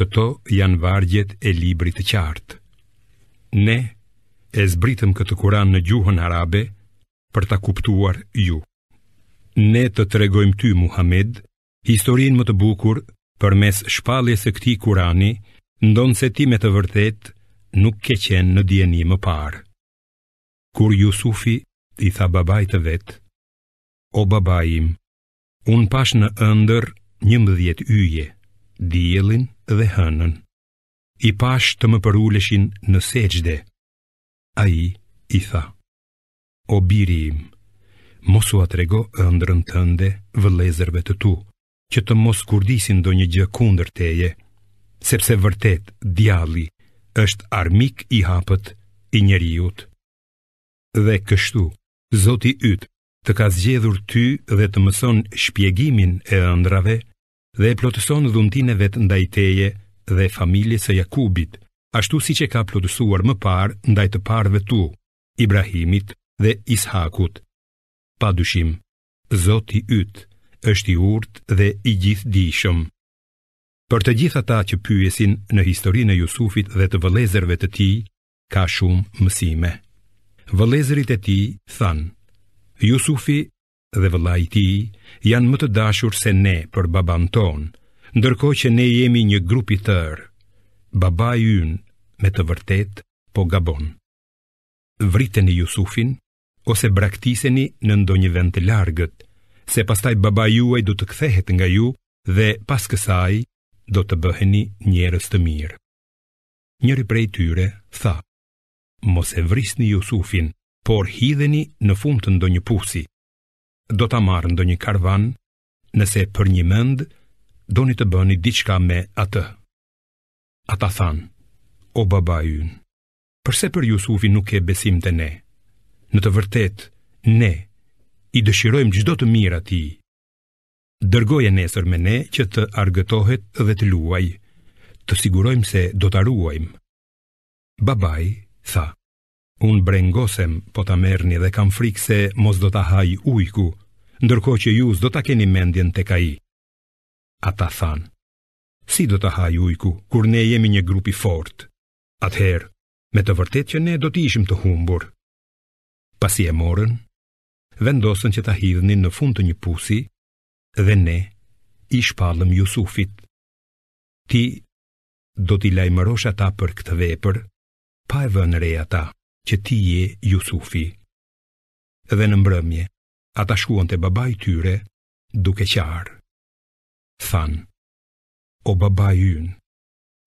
Këto janë vargjet e librit të qartë. Ne e zbritëm këtë Kuran në gjuhën arabe për ta kuptuar ju. Ne të tregojmë ty, Muhamed, historinë më të bukur përmes shpalljes së këtij Kurani, ndonëse ti me të vërtetë nuk ke qenë në dijeni më parë. Kur Jusufi i tha babait të vet, o babai im, Unë pashë në ëndërr njëmbëdhjetë yje, diellin dhe hënën. I pashë të më përuleshin në sexhde. Ai i tha, o biri im, mos ua trego ëndrrën tënde vëllezërve të tu, që të mos kurdisin ndonjë gjë kundër teje, sepse vërtet djalli është armik i hapët i njeriut. Dhe kështu, Zoti yt të ka zgjedhur ty dhe të mëson shpjegimin e ëndrrave dhe e plotëson dhuntinë e vet ndaj teje dhe familjes së Jakubit, ashtu siç e ka plotësuar më parë ndaj të parëve tu, Ibrahimit dhe Ishakut. Pa dyshim, Zoti yt është i urtë dhe i gjithdijshëm. Për të gjithë ata që pyesin në historinë e Jusufit dhe të vëllezërve të tij, ka shumë mësime. Vëllezërit e tij thanë: Jusufi dhe vëllai i tij janë më të dashur se ne për babanë tonë, ndërkohë që ne jemi një grup i tërë. Babai ynë me të vërtetë po gabon. Vriteni Jusufin ose braktiseni në ndonjë vend të largët, se pastaj babai juaj do të kthehet nga ju dhe pas kësaj do të bëheni njerëz të mirë. Njëri prej tyre tha, mos e vrisni Jusufin, por hidheni në fund të ndonjë pusi. Do ta marrë ndonjë karvan, nëse përnjëmend doni të bëni diçka me atë. Ata thanë, o babai ynë, përse për Jusufin nuk ke besim te ne? Në të vërtetë, ne i dëshirojmë çdo të mirë atij. Dërgoje nesër me ne që të argëtohet dhe të luajë, të sigurojmë se do ta ruajmë. Babai tha, unë brengosem po ta merrni dhe kam frikë se mos do ta hajë ujku, ndërkohë që ju s'do ta keni mendjen tek ai. Ata thanë, si do ta hajë ujku, kur ne jemi një grup i fortë, atëherë, me të vërtetë që ne do të ishim të humbur. Pasi e morën, vendosën që ta hidhnin në fund të një pusi dhe ne i shpallëm Jusufit. Ti do t'i lajmërosh ata për këtë vepër, pa e vënë re ata që ti je Jusufi. Dhe në mbrëmje, ata shkuan te babai i tyre duke qarë. Thanë, o babai ynë,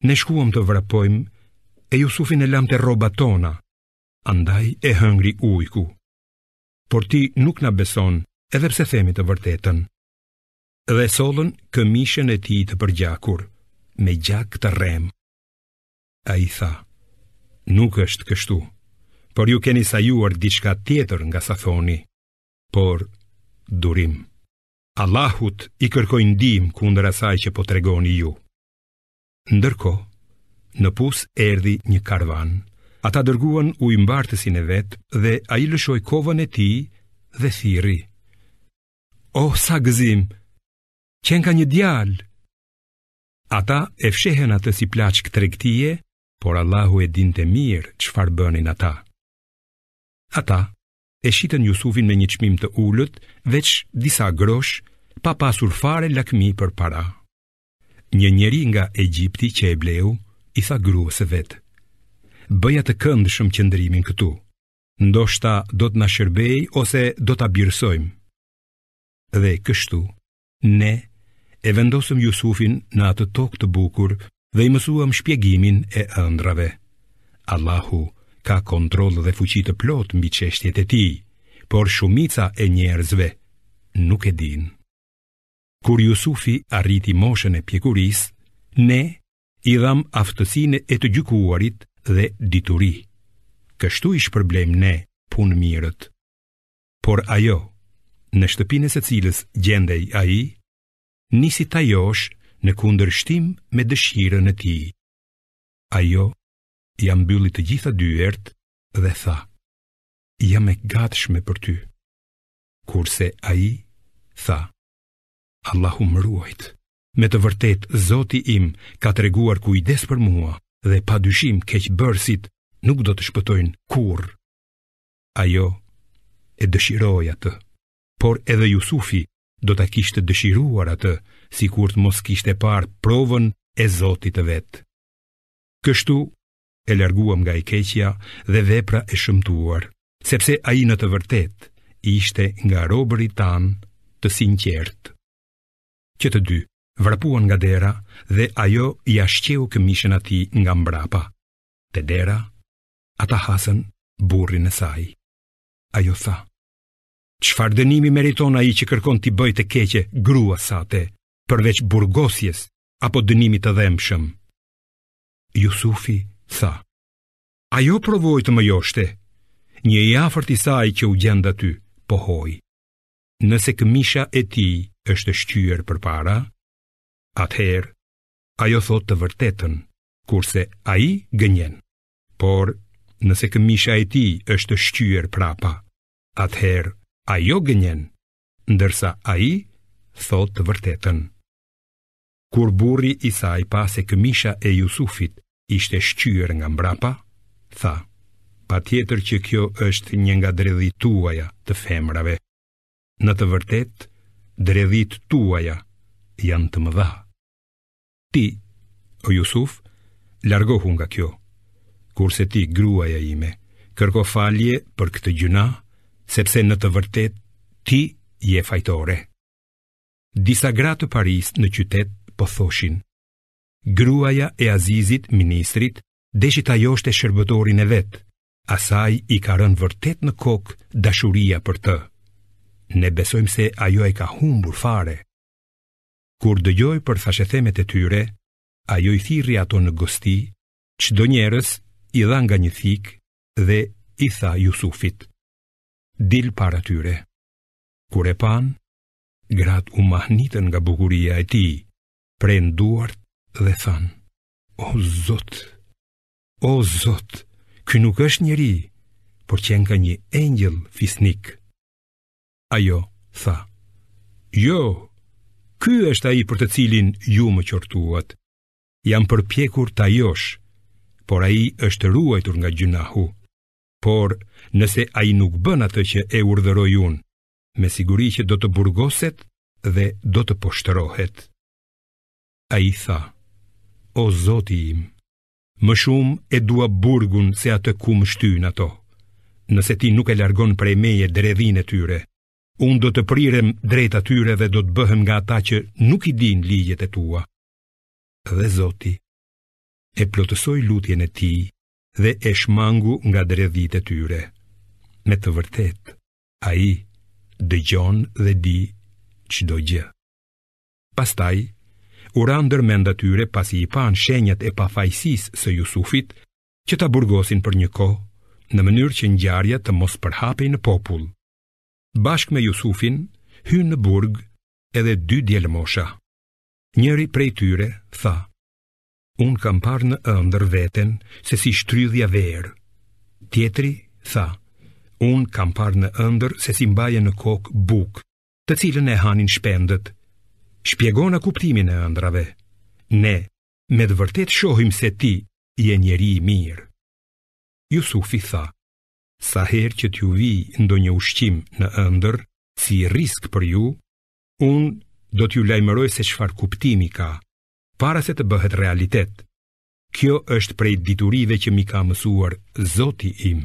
ne shkuam të vrapojmë e Jusufin e lamë te rrobat tona, andaj e hëngri ujku, Por ti nuk na beson, edhe pse themi të vërtetën. Dhe sollën këmishën e tij të përgjakur me gjak të rremë. Ai tha: Nuk është kështu, por ju keni sajuar diçka tjetër nga sa thoni. Por durim. Allahut i kërkoj ndihmë kundër asaj që po tregoni ju. Ndërkohë, në pus erdhi një karvan, ata dërguan ujëmbartësin e vet dhe ai lëshoi kovën e tij dhe thirri. Oh, sa gëzim! Qenka një djalë! Ata e fshehën atë si plaçkë tregtie, por Allahu e dinte mirë çfarë bënin ata. Ata e shitën Jusufin me një çmim të ulët, veç disa grosh, pa pasur fare lakmi për para. Një njeri nga Egjipti që e bleu, i tha gruas së vet: "Bëja të këndshëm qëndrimin këtu. Ndoshta do të na shërbejë ose do ta birësojmë." Dhe kështu, ne e vendosëm Jusufin në atë tokë të bukur dhe i mësuam shpjegimin e ëndrrave. Allahu ka kontroll dhe fuqi të plotë mbi çështjet e tij, por shumica e njerëzve nuk e dinë. Kur Jusufi arriti moshën e pjekurisë, ne i dhamë aftësinë e të gjykuarit dhe dituri. Kështu i shpërblejmë ne punëmirët. Por ajo, në shtëpinë e së cilës gjendej ai, nisi ta joshë në kundërshtim me dëshirën e tij. Ajo ia mbylli të gjitha dyert dhe tha: Jam e gatshme për ty. Kurse ai tha: Allahu më ruajttë. Me të vërtetë Zoti im ka treguar kujdes për mua dhe pa dyshim keqbërësit nuk do të shpëtojnë kurrë. Ajo e dëshiroi atë, por edhe Jusufi do ta kishte dëshiruar atë, sikur të mos kishte parë provën e Zotit të vet. Kështu e larguam nga e keqja dhe vepra e shëmtuar, sepse ai në të vërtetë ishte nga robërit tanë të sinqertë. Që të dy, vrapuan nga dera dhe ajo ia shqeu këmishën atij nga mbrapa. Te dera, ata hasën burrin e saj. Ajo tha, çfarë dënimi meriton ai që kërkon t'i bëjë të keqe gruas sate, përveç burgosjes apo dënimit të dhembshëm. Jusufi tha, Ajo provoi të më joshte, një i afërt i saj që u gjend aty, pohoi. Nëse këmisha e tij është shqyer përpara, atëherë, ajo thotë të vërtetën, kurse ai gënjen. Por, nëse këmisha e tij është shqyer prapa, atëherë, ajo gënjen, ndërsa ai thotë të vërtetën. Kur burri i saj pa se këmisha e Jusufit ishte shqyer nga mbrapa, tha, patjetër që kjo është një nga dredhitë tuaja të femrave. Në të vërtetë, dredhitë tuaja janë të mëdha. Ti, o Jusuf, largohu nga kjo, kurse ti gruaja ime, kërko falje për këtë gjynah, sepse në të vërtetë ti je fajtore. Disa gra të parisë në qytet po thoshin: Gruaja e Azizit, ministrit, deshi ta joshte shërbëtorin e vet, asaj i ka rënë vërtet në kokë dashuria për të. Ne besojmë se ajo e ka humbur fare. Kur dëgjoi për thashethemet e tyre, ajo i thirri ato në gosti, çdo njërës i dha nga një thikë dhe i tha Jusufit. Dil para tyre. Kur e panë, gratë u mahnitën nga bukuria e tij, prenë duart dhe thanë, o Zot, o Zot, ky nuk është njeri, por qenka një engjëll fisnik. Ajo tha, jo, ky është ai për të cilin ju më qortuat, jam përpjekur ta josh, por ai është ruajtur nga gjynahu, por nëse ai nuk bën atë që e urdhëroj unë, me siguri që do të burgoset dhe do të poshtërohet. Ai tha, o Zoti im, më shumë e dua burgun se atë ku më shtyjnë ato, nëse ti nuk e largon prej meje dredhinë e tyre, unë do të prirem drejt atyre dhe do të bëhem nga ata që nuk i dinë ligjet e tua. Dhe Zoti, e plotësoi lutjen e tij dhe e shmangu nga dredhitë e tyre. Me të vërtetë, Ai dëgjon dhe di çdo gjë. Pastaj, u ra ndërmend atyre pasi i panë shenjat e pafajësisë së Jusufit, që ta burgosin për një kohë, në mënyrë që ngjarja të mos përhapej në popull. Bashkë me Jusufin, hynë në burg edhe dy djelmosha. Njëri prej tyre tha, Unë kam parë në ëndërr veten se si shtrydhja verë. Tjetri tha, unë kam parë në ëndërr se si mbaja në kokë bukë, të cilën e hanin shpendët. Shpjegona kuptimin e ëndrrave. Ne, me të vërtetë shohim se ti je njeri i mirë. Jusufi tha, sa herë që t'ju vijë ndonjë ushqim në ëndërr, si rrisk për ju, unë do t'ju lajmëroj se çfarë kuptimi ka, para se të bëhet realitet. Kjo është prej diturive që m'i ka mësuar Zoti im.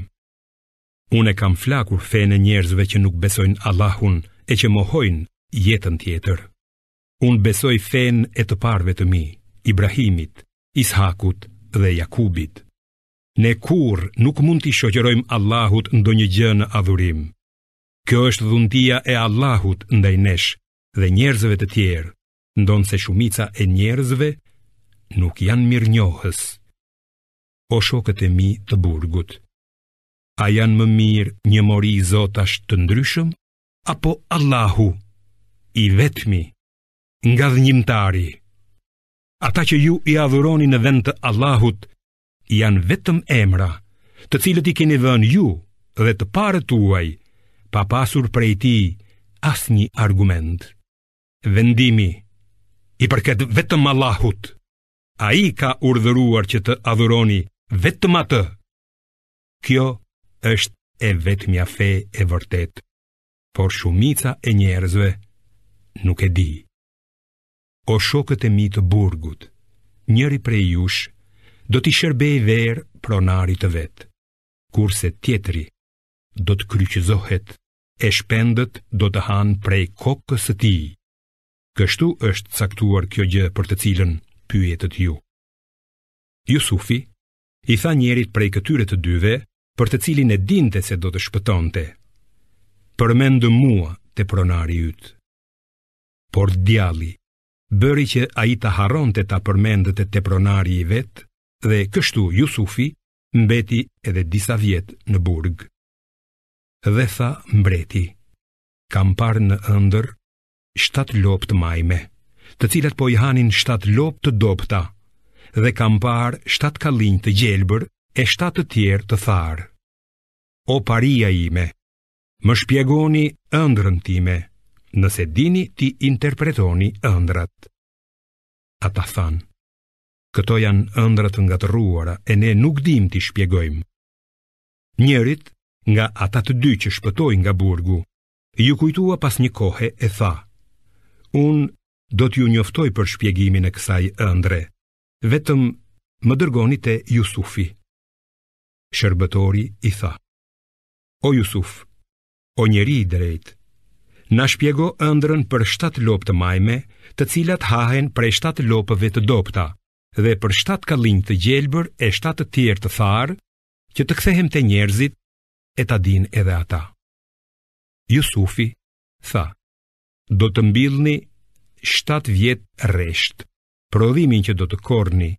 Unë e kam flakur fenë e njerëzve që nuk besojnë Allahun e që mohojnë jetën tjetër. Unë besoj fenë e të parëve të mi, Ibrahimit, Ishakut dhe Jakubit. Ne kurrë nuk mund t'i shoqërojmë Allahut ndonjë gjë në adhurim. Kjo është dhuntia e Allahut ndaj nesh dhe njerëzve të tjerë, ndonëse shumica e njerëzve nuk janë mirënjohës. O shokët e mi të burgut, a janë më mirë një mori zotash të ndryshëm, apo Allahu, i vetmi, ngadhënjimtari, ata që ju i adhuroni në vend të Allahut, janë vetëm emra, të cilët i keni vënë ju dhe të parët tuaj, pa pasur prej tij asnjë argument. Vendimi i përket vetëm Allahut. Ai ka urdhëruar që të adhuroni vetëm atë. Kjo është e vetmja fe e vërtetë, por shumica e njerëzve nuk e di. O shokët e mi të burgut, njëri prej jush do t'i shërbejë verë pronarit të vet, kurse tjetri do të kryqëzohet e shpendët do të hanë prej kokës së tij. Kështu është caktuar kjo gjë për të cilën pyetët ju. Jusufi i tha njërit prej këtyre të dyve për të cilin e dinte se do të shpëtonte. Përmend mua te pronari yt. Por djalli, bëri që ai të harronte ta përmendte te pronari i vet, dhe kështu Jusufi mbeti edhe disa vjet në burg. Dhe tha mbreti, kam parë në ëndër shtatë lopë të majme, të cilat po i hanin shtatë lopë të dobëta, dhe kam parë shtatë kallinj të gjelbër e shtatë të tjerë të tharë. O paria ime, më shpjegoni ëndrrën time, nëse dini t'i interpretoni ëndrrat. Ata thanë, këto janë ëndrra të ngatërruara e ne nuk dimë t'i shpjegojmë. Njërit nga ata të dy që shpëtoi nga burgu, iu kujtua pas një kohe e tha: "Unë do t'ju njoftoj për shpjegimin e kësaj ëndrre, vetëm më dërgoni te Jusufi." Shërbëtori i tha: "O Jusuf, o njeri i drejtë, na shpjego ëndrrën për shtatë lopë të majme, të cilat hahen prej shtatë lopëve të dobëta, dhe për shtatë kallinj të gjelbër e shtatë të tjerë të tharë, që të kthehem te njerëzit e ta dinë edhe ata. Jusufi tha, do të mbillni 7 vjet rresht. Prodhimin që do të korrni,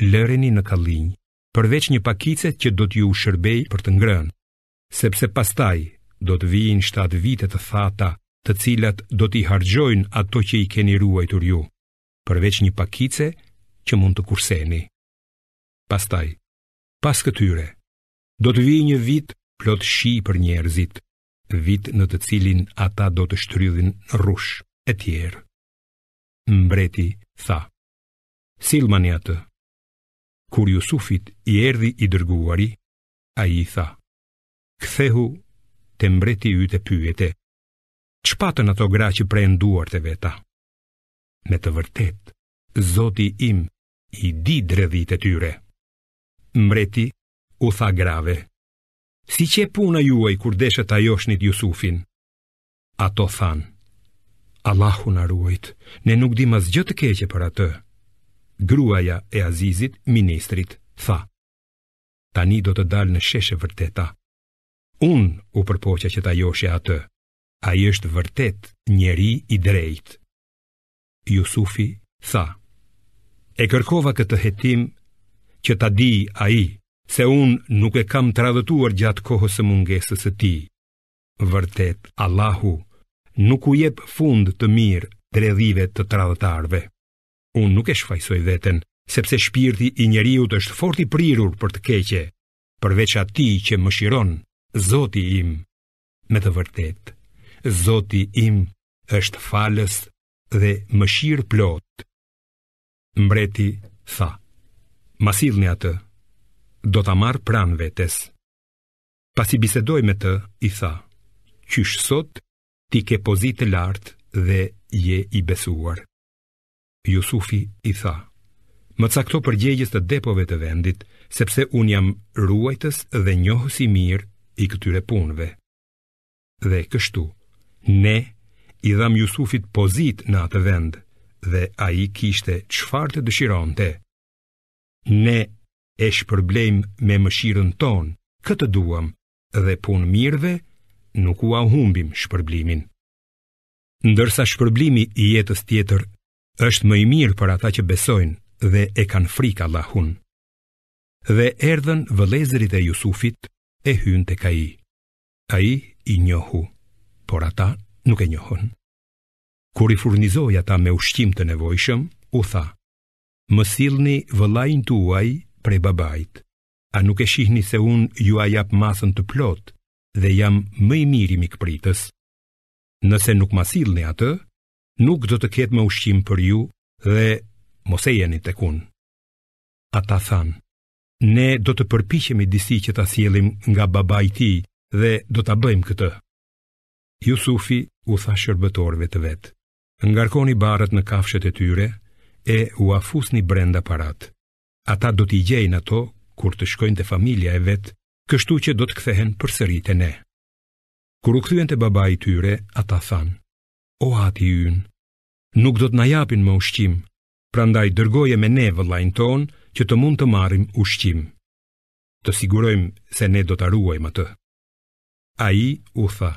lëreni në kallinj, përveç një pakice që do t'ju shërbejë për të ngrënë, sepse pastaj do të vijnë 7 vite të thata, të cilat do t'i harxhojnë ato që i keni ruajtur ju, përveç një pakice që mund të kurseni. Pastaj, Pas këtyre, do të vijë një vit plot shi për njerëzit, vit në të cilin ata do të shtrydhin rrush, e tjerë. Mbreti tha, sillmani atë. Kur Jusufit i erdhi i dërguari, ai i tha, kthehu te mbreti yt e pyete, ç'patën ato gra që prenë duart e veta? Me të vërtetë, zoti im i di dredhitë e tyre. Mbreti u tha grave, si qe puna juaj kur deshët ta joshnit Jusufin? Ato thanë, Allahu na ruajt, ne nuk dimë asgjë të keqe për atë. Gruaja e Azizit, ministrit, tha, tani do të dalë në shesh e vërteta. Unë u përpoqa që ta joshja atë, ai është vërtet njeri i drejtë. Jusufi tha, e kërkova këtë hetim që ta dijë ai, se unë nuk e kam tradhtuar gjatë kohës së mungesës së tij. Vërtet, Allahu nuk u jep fund të mirë dredhive të tradhtarëve. Unë nuk e shfajësoj veten, sepse shpirti i njeriut është fort i prirur për të keqe, përveç atij që mëshiron, zoti im, Me të vërtetë, Zoti im është falës dhe mëshirëplotë. Mbreti tha, ma sillni atë, do ta marr pranë vetes. Pasi bisedoi me të, i tha, qysh sot ti ke pozitë të lartë dhe je i besuar. Jusufi i tha, më cakto përgjegjës të depove të vendit, sepse unë jam ruajtës dhe njohës i mirë i këtyre punëve. Dhe kështu, ne i dhamë Jusufit pozitë në atë vend dhe ai kishte çfarë të dëshironte. Ne e shpërblejmë me mëshirën tonë, kë të duam dhe punëmirëve nuk ua humbim shpërblimin. Ndërsa shpërblimi i jetës tjetër është më i mirë për ata që besojnë dhe e kanë frikë Allahun. Dhe erdhën vëllezërit e Jusufit e hynë tek ai. Ai i njohu, por ata nuk e njohën. Kur i furnizoi ata me ushqim të nevojshëm, u tha, më sillni vëllain tuaj prej babait, a nuk e shihni se unë jua jap masën të plotë dhe jam më i miri mikpritës. Nëse nuk ma sillni atë, nuk do të ketë më ushqim për ju dhe mos ejani tek unë. Ata thanë, ne do të përpiqemi disi që ta sjellim nga babai i tij dhe do ta bëjmë këtë. Jusufi u tha shërbëtorëve të vet, ngarkoni barrët në kafshët e tyre e ua fusni brenda paratë. Ata do t'i gjejnë ato kur të shkojnë te familja e vet, kështu që do të kthehen përsëri te ne. Kur u kthyen te babai i tyre, ata thanë: O ati ynë, nuk do të na japin më ushqim, prandaj dërgoje me ne vëllain tonë që të mund të marrim ushqim. Të sigurojmë se ne do ta ruajmë atë. Ai u tha: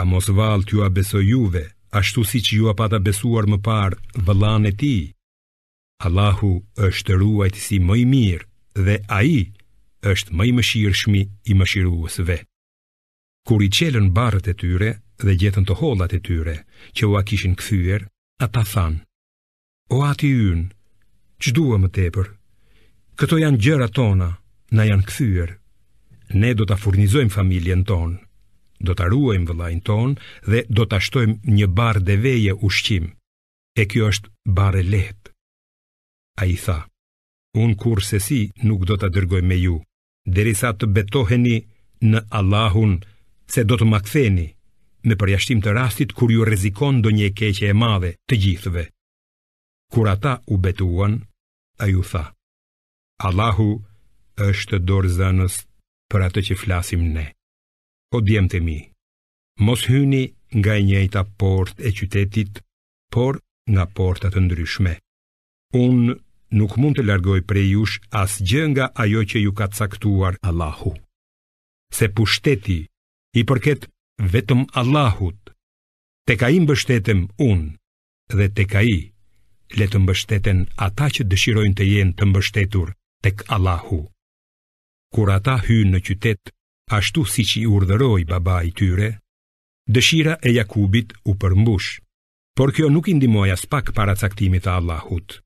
A mos vallë t'jua besoj juve, ashtu siç jua pata besuar më parë vëllanë e tij? Allahu është ruajtësi më i mirë dhe Ai është më i mëshirshmi i mëshiruesve. Kur i çelën barrët e tyre dhe gjetën të hollat e tyre, që ua kishin kthyer, ata thanë: O ati ynë, ç'duam më tepër? Këto janë gjërat tona, na janë kthyer. Ne do ta furnizojmë familjen tonë, do ta ruajmë vëllain tonë dhe do ta shtojmë një barrë deveje ushqim. E kjo është barrë e lehtë. Ai tha: Unë kurrsesi nuk do ta dërgoj me ju, derisa të betoheni në Allahun se do të ma ktheni, me përjashtim të rastit kur ju rrezikon ndonjë e keqe e madhe të gjithëve. Kur ata u betuan, ai u tha, Allahu është dorëzënës për atë që flasim ne. O djemtë e mi, mos hyni nga e njëjta portë e qytetit, por nga porta të ndryshme. Unë nuk mund të largoj prej jush asgjë nga ajo që ju ka caktuar Allahu. Se pushteti i përket vetëm Allahut. Tek ai mbështetem unë dhe tek ai le të mbështeten ata që dëshirojnë të jenë të mbështetur tek Allahu. Kur ata hynë në qytet, ashtu siç i urdhëroi babai i tyre, dëshira e Jakubit u përmbush, Por kjo nuk i ndihmoi aspak para caktimit të Allahut.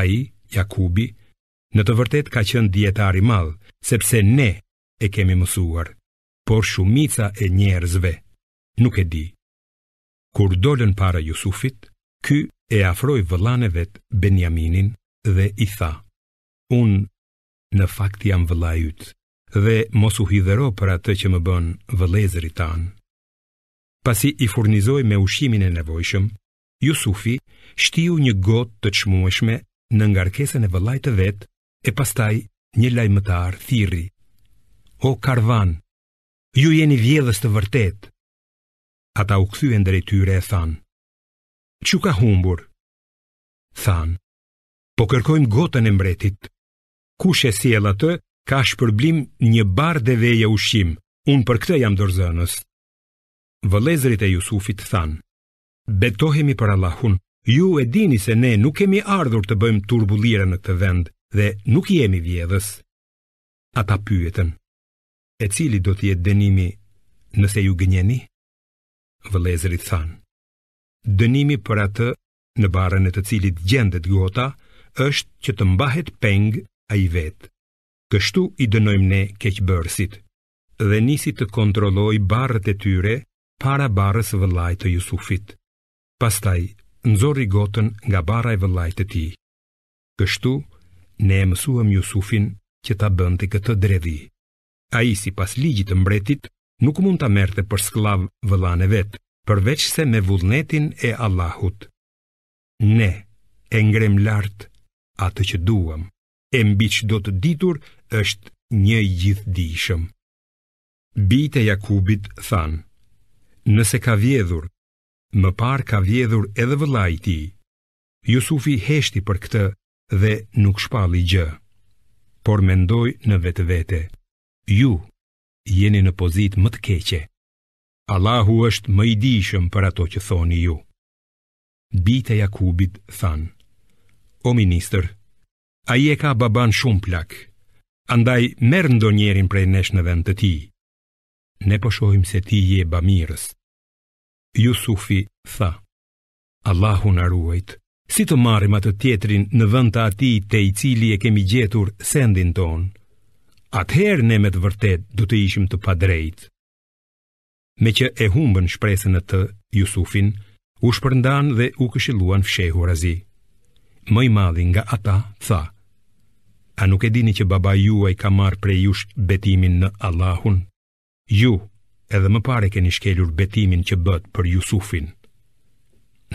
Ai, Jakubi, në të vërtetë ka qenë dijetar i madh, sepse ne e kemi mësuar, por shumica e njerëzve nuk e di. Kur dolën para Jusufit, ky e afroi vëllanë e vet Benjaminin dhe i tha: "Unë në fakt jam vëllai yt dhe mos u hidhëro për atë që më bënë vëllezërit tanë." pasi i furnizoi me ushqimin e nevojshëm, Jusufi shtiu një gotë të çmueshme në ngarkesën e vëllait të vet e pastaj një lajmëtar thirri. O karvan, ju jeni vjedhës të vërtetë. Ata u kthyen drejt tyre e thanë. Ç'u ka humbur? Thanë, po kërkojmë gotën e mbretit. Kush e sjell atë, ka shpërblim një barrë deveje ushqim, unë për këtë jam dorëzënës. Vëllezërit e Jusufit thanë, Betohemi për Allahun, ju e dini se ne nuk kemi ardhur të bëjmë turbullira në këtë vend dhe nuk jemi vjedhës. Ata pyetën, e cili do të jetë dënimi nëse ju gënjeni? Vëllezërit thanë, dënimi për atë në barrën e të cilit gjendet gota, është që të mbahet peng ai vetë. Kështu i dënojmë ne keqbërësit, dhe nisi të kontrollojë barrët e tyre para barrës së vëllait të Jusufit. Pastaj, nxori gotën nga barra e vëllait të tij. Kështu, ne e mësuam Jusufin që ta bënte këtë dredhi. Ai sipas ligjit të mbretit, nuk mund ta merrte për skllav vëllanë e vet, përveçse me vullnetin e Allahut. Ne e ngremë lart atë që duam. e mbi çdo të ditur është një i gjithdijshëm. Bijtë e Jakubit thanë: Nëse ka vjedhur, më parë ka vjedhur edhe vëllai i tij. Jusufi heshti për këtë dhe nuk shpalli gjë, por mendoi në vetëvete: Ju jeni në pozitë më të keqe. Allahu është më i dijshëm për ato që thoni ju. bijtë e Jakubit thanë, O ministër, ai e ka babanë shumë plak, andaj merr ndonjërin prej nesh në vend të tij. Ne po shohim se ti je bamirës. Jusufi tha, Allahu na ruajt, si të marrim atë tjetrin në vend të atij te i cili e kemi gjetur sendin tonë, atëherë ne me të vërtetë do të ishim të padrejtë. meqë e humbën shpresën në të Jusufin, u shpërndanë dhe u këshilluan fshehurazi. Më i madhi nga ata tha: A nuk e dini që babai juaj ka marrë prej jush betimin në Allahun? Ju edhe më parë keni shkelur betimin që bëtë për Jusufin.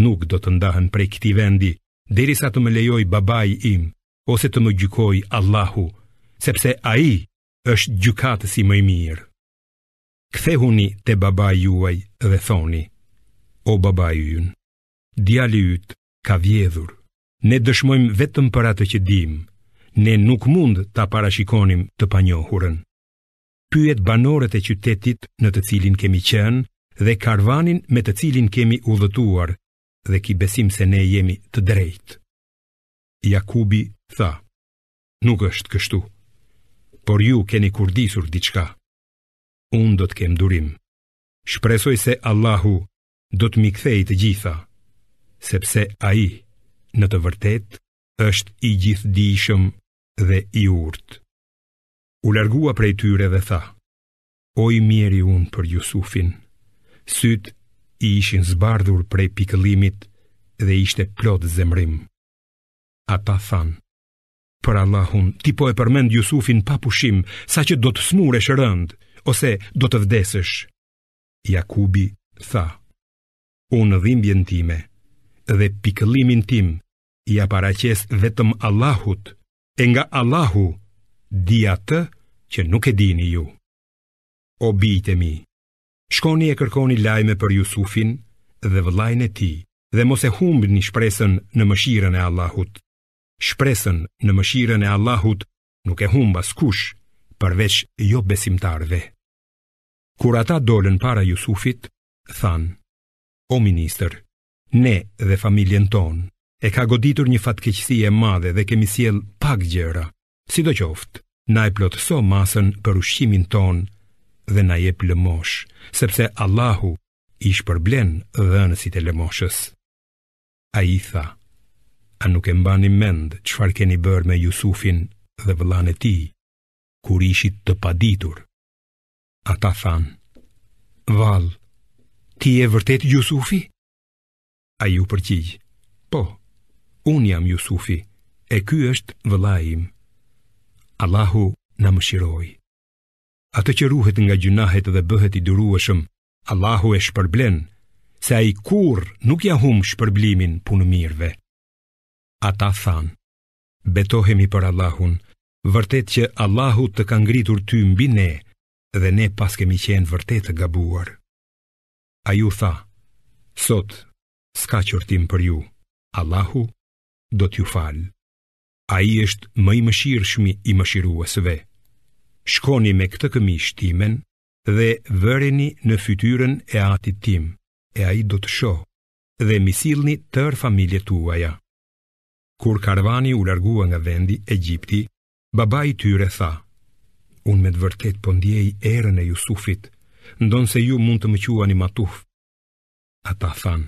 Nuk do të ndahem prej këtij vendi derisa të më lejojë babai im ose të më gjykojë Allahu, sepse ai është gjykatësi më i mirë. Kthehuni te babai juaj dhe thoni: O babai ynë, djali yt ka vjedhur. Ne dëshmojmë vetëm për atë që dimë, ne nuk mund ta parashikonim të panjohurën. Pyet banorët e qytetit në të cilin kemi qenë dhe karvanin me të cilin kemi udhëtuar dhe ki besim se ne jemi të drejtë. Jakubi tha: Nuk është kështu, por ju keni kurdisur diçka. Unë do të kem durim. Shpresoj se Allahu do të m'i kthejë të gjitha, sepse ai në të vërtetë është i gjithëdijshëm dhe i urtë. U largua prej tyre dhe tha, o i mjeri unë për Jusufin, sytë i ishin zbardhur prej pikëllimit dhe ishte plot zemërim. Ata thanë, Për Allahun, ti po e përmend Jusufin pa pushim, saqë do të sëmuresh rëndë, ose do të vdesësh. Jakubi tha, unë dhimbjen time dhe pikëllimin tim, ia paraqes vetëm Allahut, e nga Allahu, di atë që nuk e dini ju. O bijtë e mi, shkoni e kërkoni lajme për Jusufin dhe vëllain e tij, dhe mos e humbni shpresën në mëshirën e Allahut. shpresën në mëshirën e Allahut nuk e humb askush përveç jobesimtarëve. Kur ata dolën para Jusufit, thanë: O ministër, ne dhe familjen tonë e ka goditur një fatkeqësi e madhe dhe kemi sjellë pak gjëra. Sidoqoftë, na e plotëso masën për ushqimin tonë dhe na jep lëmoshë, sepse Allahu i shpërblen dhënësit e lëmoshës. Ai tha, a nuk e mbani mend çfarë keni bërë me Jusufin dhe vëllanë e tij, kur ishit të paditur? Ata thanë, vallë, ti je vërtet Jusufi? Ai u përgjigj, po, unë jam Jusufi, e ky është vëllai im. Allahu na mëshiroi. Atë që ruhet nga gjynahet dhe bëhet i durueshëm, Allahu e shpërblen se ai kurrë nuk ia humb shpërblimin punëmirëve. Ata thanë, betohemi për Allahun, vërtet që Allahu të ka ngritur ty mbi ne dhe ne paskemi qenë vërtet të gabuar. Ai u tha, sot s'ka qortim për ju, Allahu do t'ju falë. Ai është më i mëshirshmi i mëshiruesve. Shkoni me këtë këmishë timen, dhe vëreni në fytyrën e atit tim, e ai do të shohë, dhe m'i sillni tërë familjet tuaja. Kur karvani u largua nga vendi Egjipti, babai i tyre tha, unë me të vërtetë po ndiej erën e Jusufit, ndonëse ju mund të më quani matuf. Ata thanë,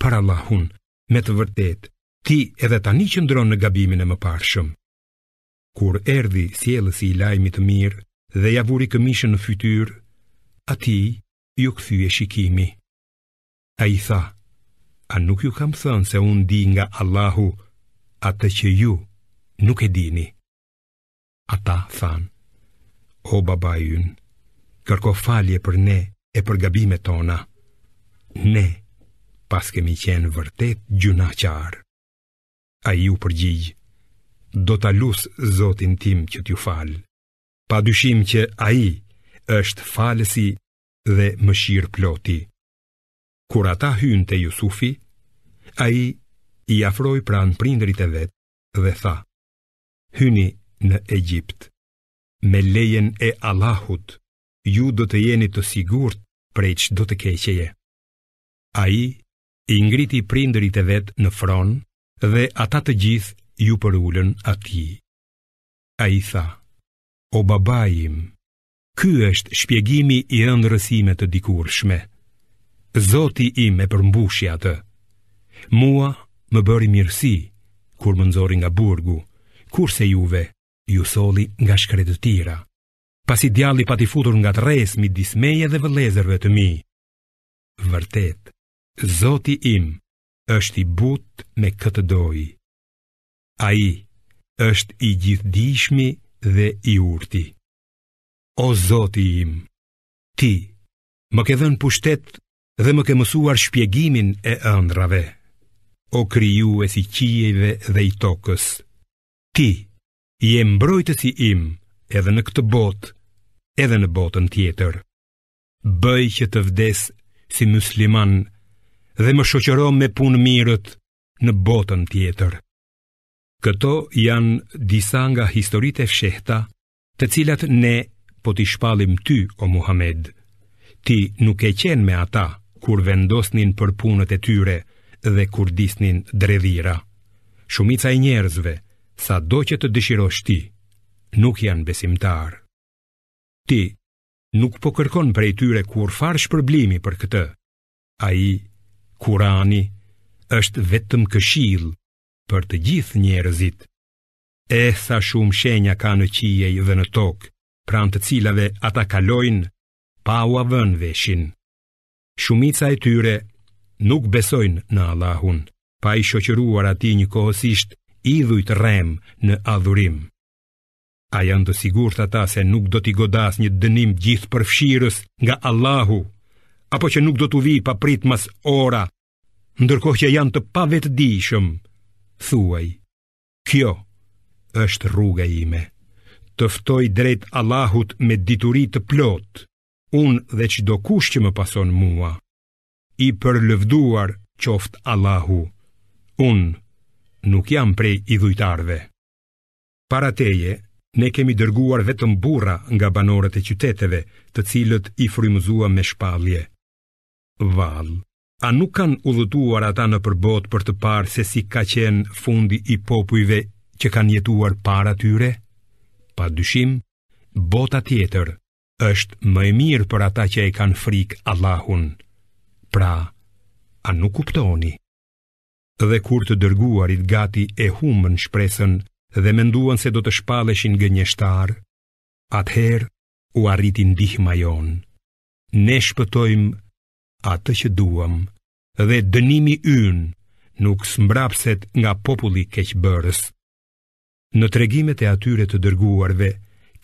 për Allahun, me të vërtetë, ti edhe tani qëndron në gabimin e mëparshëm. Kur erdhi sjellësi i lajmit të mirë dhe ia vuri këmishën në fytyrë, atij iu kthye shikimi. Ai tha, a nuk ju kam thënë se unë di nga Allahu atë që ju nuk e dini. Ata thanë, o babai ynë, kërko falje për ne e për gabimet tona. Ne, paskemi qenë vërtet gjynahqarë. Ai u përgjigj, do ta lus zotin tim që t'ju falë, pa dyshim që ai është falësi dhe mëshirëploti. Kur ata hynë te Jusufi, ai i afroi pranë prindërit e vet dhe tha, hyni në Egjipt, me lejen e Allahut, ju do të jeni të sigurt prej çdo të keqeje. Ai i ngriti prindërit e vet në fron dhe ata të gjithë iu përulën atij. Ai tha, o babai im, ky është shpjegimi i ëndrrës sime të dikurshme. Zoti im e përmbushi atë. Mua më bëri mirësi, kur më nxori nga burgu, kurse juve ju solli nga shkretëtira. Pasi djalli pati futur ngatërresë midis meje dhe vëllezërve të mi, vërtet. Zoti im është i butë me kë të dojë. Ai është i gjithëdijshmi dhe i urti. O Zoti im, ti më ke dhënë pushtet dhe më ke mësuar shpjegimin e ëndrrave. O krijues i qiejve dhe i tokës, ti je mbrojtësi im edhe në këtë botë, edhe në botën tjetër. Bëj që të vdes si musliman dhe më shoqëro me punëmirët në botën tjetër. Këto janë disa nga historitë e fshehta, të cilat ne po t'i shpallim ty o Muhamed. Ti nuk ke qenë me ata kur vendosnin për punët e tyre dhe kur ngdisnin dredhira. Shumica e njerëzve, sado që të dëshirosh ti, nuk janë besimtarë. Ti nuk po kërkon prej tyre kurrfarë shpërblimi për këtë. Ai, Kurani, është vetëm këshillë për të gjithë njerëzit. E sa shumë shenja ka në qiej dhe në tokë, pranë të cilave ata kalojnë pa ua vënë veshin. Shumica e tyre nuk besojnë në Allahun, pa i shoqëruar atij njëkohësisht idhuj të rremë në adhurim. A janë të sigurt ata se nuk do t'i godasë një dënim gjithëpërfshirës nga Allahu, apo që nuk do t'u vijë papritmas ora, ndërkohë që janë të pavetëdijshëm, thuaj, kjo është rruga ime, të ftoj drejt Allahut me dituri të plotë, unë dhe çdokush që më pason mua, i përlëvduar qoftë Allahu, unë nuk jam prej idhujtarve. Para teje, ne kemi dërguar vetëm burra nga banorët e qyteteve, të cilët i frymëzuam me shpallje. Vallë, a nuk kanë udhëtuar ata nëpër botë për të parë se si ka qenë fundi i popujve që kanë jetuar para tyre? Pa dyshim, bota tjetër është më e mirë për ata që e kanë frikë Allahun. Pra, a nuk kuptoni? dhe kur të dërguarit gati e humbën shpresën dhe menduan se do të shpalleshin gënjeshtar, atëherë u arriti ndihma jonë. Ne shpëtojmë atë që duam dhe dënimi ynë nuk zmbrapset nga populli keqbërës. Në tregimet e atyre të dërguarve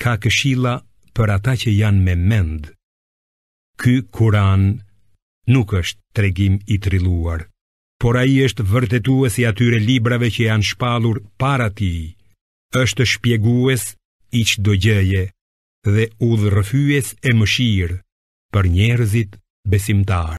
ka këshila për ata që janë me mend. Ky Kur'an nuk është tregim i trilluar por ai është vërtetues i atyre librave që janë shpallur para tij, është shpjegues i çdo gjëje dhe udhërrëfyes e mëshirë për njerëzit besimtarë.